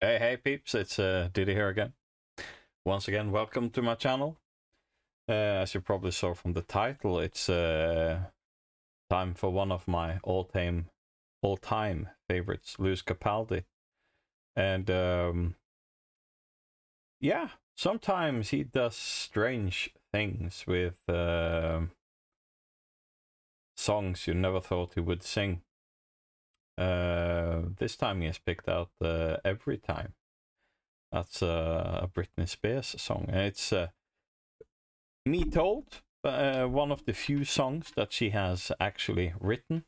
Hey, hey peeps, it's uh, Diddy here again. Once again, welcome to my channel. Uh, as you probably saw from the title, it's uh, time for one of my all-time all-time favorites, Lewis Capaldi. And um, yeah, sometimes he does strange things with uh, songs you never thought he would sing. Uh, this time he has picked out uh, Every Time. That's uh, a Britney Spears song. And it's uh, Me Told, uh, one of the few songs that she has actually written.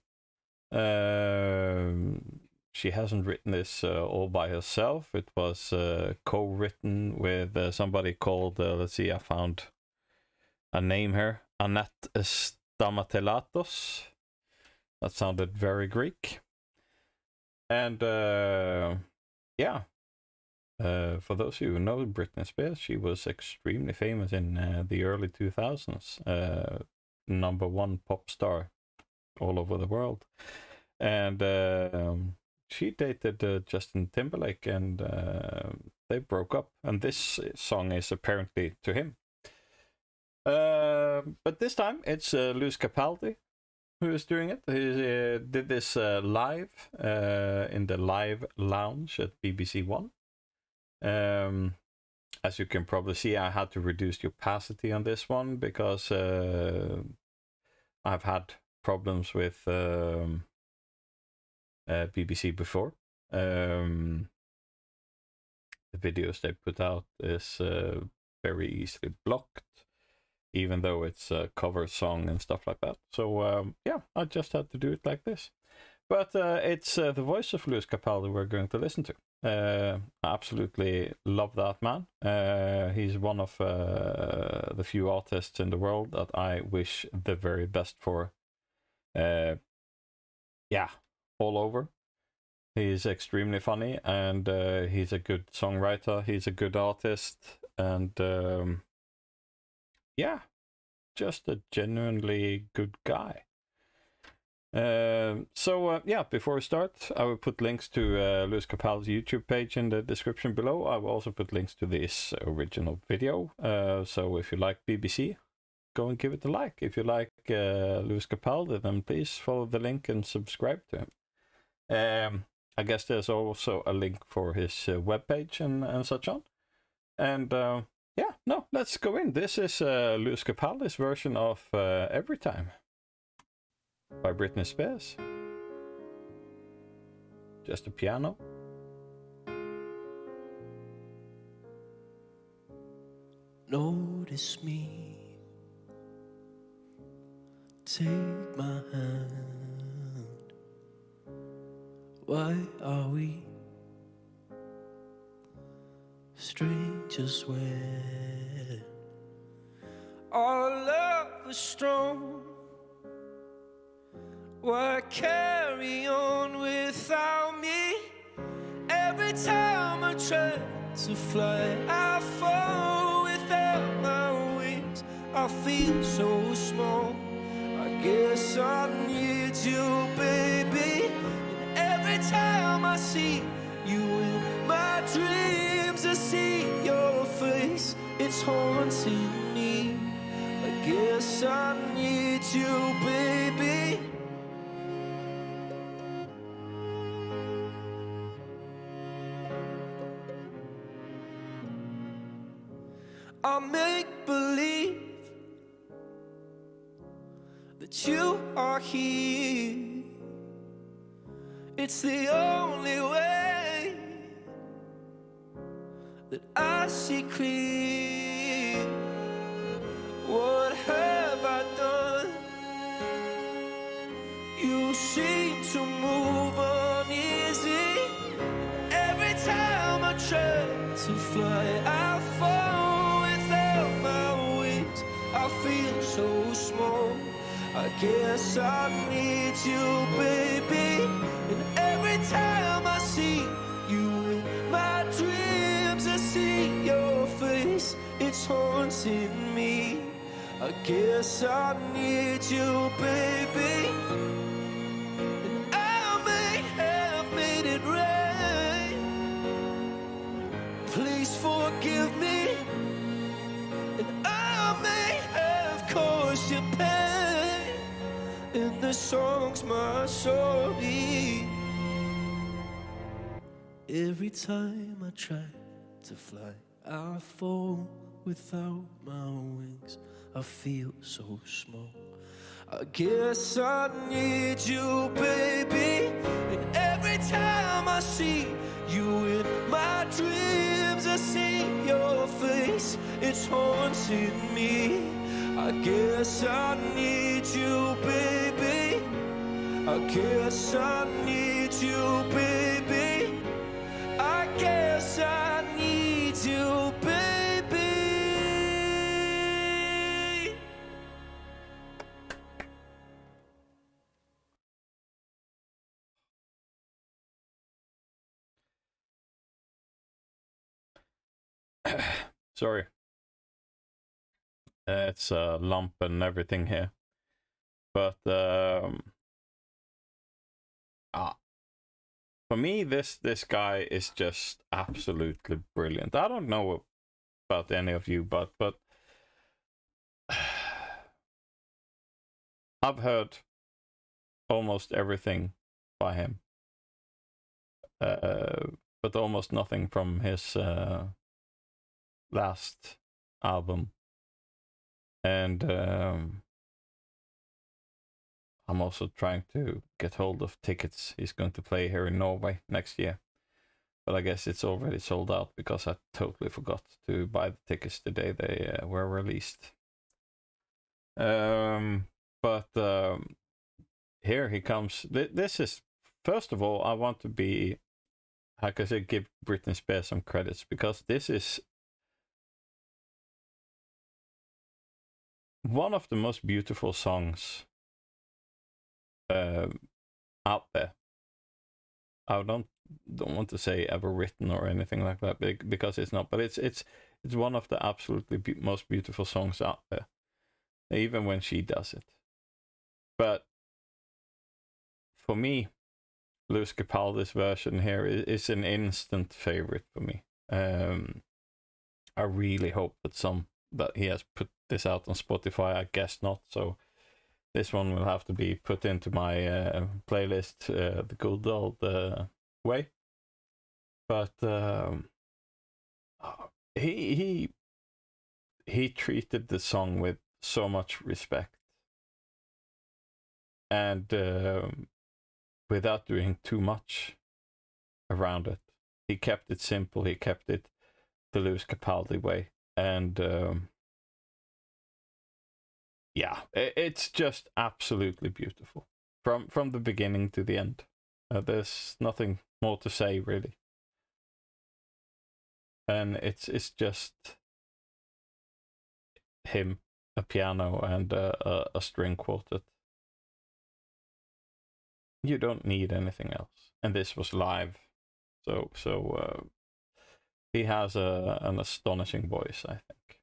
Um, she hasn't written this uh, all by herself. It was uh, co-written with somebody called, let's see, I found a name here, Annette Stamatelatos. That sounded very Greek. And uh, yeah, uh, for those who know Britney Spears, she was extremely famous in uh, the early 2000s. Uh, number one pop star all over the world. And um, she dated uh, Justin Timberlake and uh, they broke up. And this song is apparently to him. Uh, but this time it's Lewis Capaldi who is doing it. He uh, did this uh, live uh, in the live lounge at BBC One. Um, as you can probably see, I had to reduce the opacity on this one because uh, I've had problems with um, uh, BBC before. Um, the videos they put out is uh, very easily blocked even though it's a cover song and stuff like that. So um, yeah, I just had to do it like this. But uh, it's uh, the voice of Lewis Capaldi we're going to listen to. Uh, I absolutely love that man. Uh, he's one of uh, the few artists in the world that I wish the very best for. Uh, yeah, all over. He's extremely funny and he's a good songwriter. He's a good artist and um, yeah, just a genuinely good guy. Uh, so uh, yeah, before we start, I will put links to uh, Lewis Capaldi's YouTube page in the description below. I will also put links to this original video. Uh, so if you like BBC, go and give it a like. If you like uh, Lewis Capaldi, then please follow the link and subscribe to him. Um, I guess there's also a link for his uh, webpage and, and such on. And uh, yeah, no, let's go in. This is uh, Lewis Capaldi's version of uh, Every Time by Britney Spears. Just a piano. Notice me. Take my hand. Why are we strangers when our love is strong? Why carry on without me? Every time I try to fly, I fall without my wings. I feel so small. I guess I need you, baby. And every time I see you in my dreams, I see your face. It's haunting me. I guess I need you, baby. I make believe that you are here. It's the only way that I see clear. What have I done? You seem to move on easy. Every time I try to fly, I fall without my wings. I feel so small. I guess I need you, baby. Haunting me. I guess I need you, baby. And I may have made it rain. please forgive me. And I may have caused you pain. And the song's my story. Every time I try to fly, I fall without my wings. I feel so small. I guess I need you, baby. And every time I see you in my dreams, I see your face. It's haunting me. I guess I need you, baby. I guess I need you, baby. Sorry. It's a lump and everything here. But um ah, for me this this guy is just absolutely brilliant. I don't know about any of you, but but I've heard almost everything by him. Uh, but almost nothing from his uh, last album. And um, I'm also trying to get hold of tickets. He's going to play here in Norway next year. But I guess it's already sold out because I totally forgot to buy the tickets the day they uh, were released. Um, but um, here he comes. This is, first of all, I want to be, how can I say, give Britney Spears some credits because this is one of the most beautiful songs uh, out there. I don't don't want to say ever written or anything like that because it's not, but it's it's it's one of the absolutely be- most beautiful songs out there, even when she does it. But for me, Lewis Capaldi's version here is, is an instant favorite for me. Um, I really hope that some that he has put this out on Spotify. I guess not. So this one will have to be put into my uh, playlist uh, the good old uh, way. But um, he he he treated the song with so much respect and um, without doing too much around it. He kept it simple. He kept it the Lewis Capaldi way, and um, yeah, it's just absolutely beautiful from from the beginning to the end. Uh, there's nothing more to say really, and it's it's just him, a piano, and a, a, a string quartet. You don't need anything else, and this was live, so so uh, he has a an astonishing voice, I think.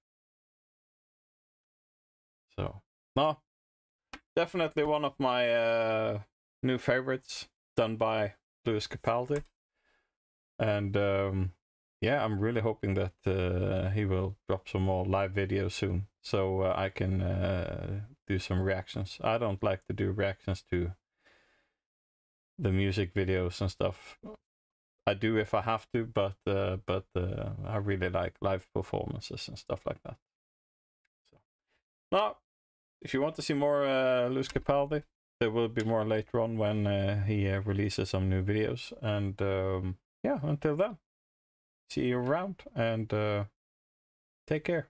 So no, definitely one of my uh, new favorites done by Lewis Capaldi, and um, yeah, I'm really hoping that uh, he will drop some more live videos soon, so uh, I can uh, do some reactions. I don't like to do reactions to the music videos and stuff. I do if I have to, but uh, but uh, I really like live performances and stuff like that. So, no, if you want to see more uh, Lewis Capaldi, there will be more later on when uh, he uh, releases some new videos. And um, yeah, until then, see you around and uh, take care.